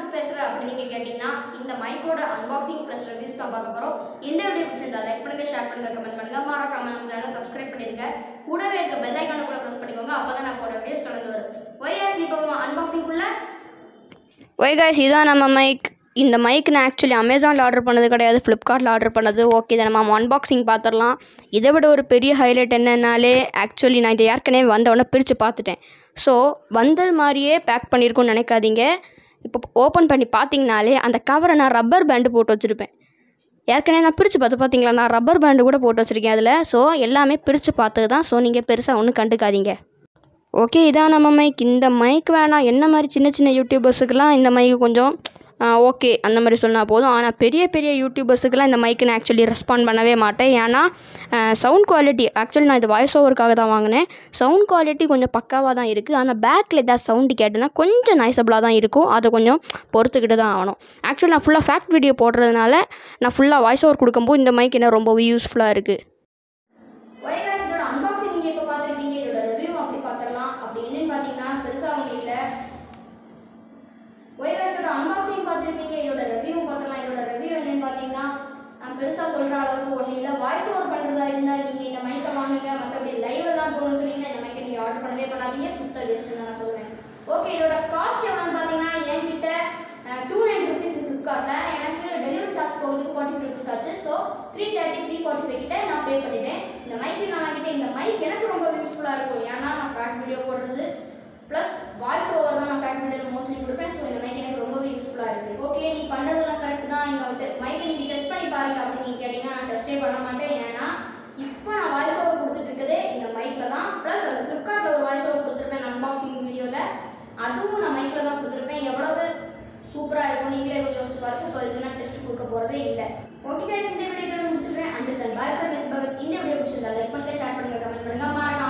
Tips பேசுகிற அப்படின்னு நீங்கள் கேட்டிங்கன்னா இந்த மைக்கோட அன்பாக்சிங் ப்ளஸ் ரிவ்யூஸ் தான் பார்க்க போகிறோம் இந்த வீடியோ பிடிச்சிருந்தா லைக் பண்ணுங்க ஷேர் பண்ணுங்க கமெண்ட் பண்ணுங்க. மறக்காம நம்ம சேனல் சப்ஸ்கிரைப் பண்ணிடுங்க கூடவே இருக்க பெல் ஐக்கான கூட ப்ரெஸ் பண்ணிக்கோங்க. அப்போ தான் நான் போட வீடியோஸ் தொடர்ந்து வரும். ஒய்எஸ் இப்போ அன்பாக்சிங்குள்ள ஒய் காய்ஸ் இதான் நம்ம மைக் இந்த மைக் நான் ஆக்சுவலி அமேசானில் ஆர்டர் பண்ணது கிடையாது ஃப்ளிப்கார்ட்டில் ஆர்டர் பண்ணது. ஓகே இதை நம்ம அன்பாக்சிங் பார்த்துடலாம். இதை விட ஒரு பெரிய ஹைலைட் என்னன்னாலே ஆக்சுவலி நான் இதை ஏற்கனவே வந்தவொடனே பிரித்து பார்த்துட்டேன். ஸோ வந்தது மாதிரியே பேக் பண்ணியிருக்கோன்னு நினைக்காதீங்க. இப்போ ஓப்பன் பண்ணி பார்த்தீங்கனாலே அந்த கவரை நான் ரப்பர் பேண்டு போட்டு வச்சுருப்பேன். ஏற்கனவே நான் பிரித்து பார்த்து பார்த்தீங்களா? நான் ரப்பர் பேண்டு கூட போட்டு வச்சுருக்கேன் அதில். ஸோ எல்லாமே பிரித்து பார்த்தது தான். ஸோ நீங்கள் பெருசாக ஒன்றும் கண்டுக்காதீங்க. ஓகே இதான் நம்ம மைக் இந்த மைக் வேணாம். என்ன மாதிரி சின்ன சின்ன யூடியூபர்ஸுக்கெல்லாம் இந்த மைக் கொஞ்சம் ஓகே அந்த மாதிரி சொன்னால் போதும். ஆனால் பெரிய பெரிய யூடியூபர்ஸுக்கெல்லாம் இந்த மைக்கு நான் ஆக்சுவலி ரெஸ்பாண்ட் பண்ணவே மாட்டேன். ஏன்னா சவுண்ட் குவாலிட்டி ஆக்சுவலி நான் இது வாய்ஸ் ஓவருக்காக தான் வாங்கினேன். சவுண்ட் குவாலிட்டி கொஞ்சம் பக்காவாக தான் இருக்குது ஆனால் பேக்கில் ஏதாவது சவுண்டு கேட்டேன்னா கொஞ்சம் நாய்ஸபிளாக தான் இருக்கும். அதை கொஞ்சம் பொறுத்துக்கிட்டு தான் ஆகணும். ஆக்சுவலி நான் ஃபுல்லாக ஃபேக்ட் வீடியோ போடுறதுனால நான் ஃபுல்லாக வாய்ஸ் ஓவர் கொடுக்கும்போது இந்த மைக் என்ன ரொம்பவே யூஸ்ஃபுல்லாக இருக்குது அன்பாக்சிங் நீங்கள் இப்போ பார்த்துருப்பீங்க? இதோட ரிவ்யூ அப்படி பார்த்துடலாம் அப்படி பார்த்தீங்கன்னா பெருசாக ஒன்றும் இல்லை அன்பாக்சிங் பார்த்துருப்பீங்க இதோட ரிவ்யூ பார்த்துலாம். இதோட ரிவ்யூ என்னன்னு பார்த்தீங்கன்னா நான் பெருசாக சொல்கிற அளவுக்கு ஒன்றும் இல்லை. வாய்ஸ் ஓவர் பண்ணுறதா இருந்தால் நீங்கள் இந்த மைக்கை வாங்குங்க. மற்றபடி லைவ் எல்லாம் போகணும்னு சொன்னீங்கன்னா இந்த மைக்கை நீங்கள் ஆர்டர் பண்ணவே பண்ணாதீங்க. சுத்த வேஸ்ட்டுன்னு நான் சொல்லுவேன். ஓகே இதோட காஸ்ட் எவ்வளோன்னு பார்த்தீங்கன்னா என்கிட்ட டூ ஹண்ட்ரட் ருபீஸ் ஃப்ளிப்கார்ட்டில் எனக்கு டெலிவரி சார்ஜ் போகிறதுக்கு ஃபார்ட்டி ஃபைவ் ருபீஸ் ஆச்சு. So three thirty three forty five கிட்ட நான் பே பண்ணிட்டேன். இந்த மைக்கு நான் வாங்கிட்டேன். இந்த மைக் எனக்கு ரொம்ப யூஸ்ஃபுல்லாக இருக்கும். ஏன்னா நான் ஃபேட் வீடியோ போடுறது ப்ளஸ் வாய்ஸ் ஓவர் தான் நான் ஃபேட் வீடியோ மோஸ்ட்லி கொடுப்பேன் ஸோ இந்த மைக் எனக்கு ரொம்பவே யூஸ்ஃபுல்லாக இருக்குது பண்ணுறதெல்லாம் கரெக்ட் தான் இந்த மைக்கை நீங்கள் டெஸ்ட் பண்ணி பாருங்க அப்படின்னு கேட்டிங்கன்னா நான் டெஸ்ட்டே பண்ண மாட்டேன். ஏன்னா இப்போ நான் வாய்ஸ் ஓவர் கொடுத்துட்டு இருக்கதே இந்த மைக்கில் தான். ப்ளஸ் அது ஃப்ளிப்கார்ட்டில் ஒரு வாய்ஸ் ஓவர் கொடுத்துருப்பேன் அன்பாக்சிங் வீடியோவில் அதுவும் நான் மைக்கில் தான் கொடுத்துருப்பேன். எவ்வளவு சூப்பராக இருக்கும் நீங்களே கொஞ்சம் யோசிச்சு பாருங்க. ஸோ இதுக்கு நான் டெஸ்ட் கொடுக்க போகிறதே இல்லை. ஓகே கைஸ் இந்த வீடியோ முடிச்சிடுறேன். And then bye for miss Bhagat இந்த வீடியோ முடிச்சிருந்தா லைக் பண்ணுங்க ஷேர் பண்ணுங்க கமெண்ட் பண்ணுங்க. மறக்காம